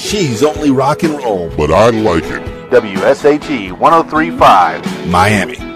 She's only rock and roll. but I like it. WSHE 1035, Miami.